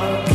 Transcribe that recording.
I'll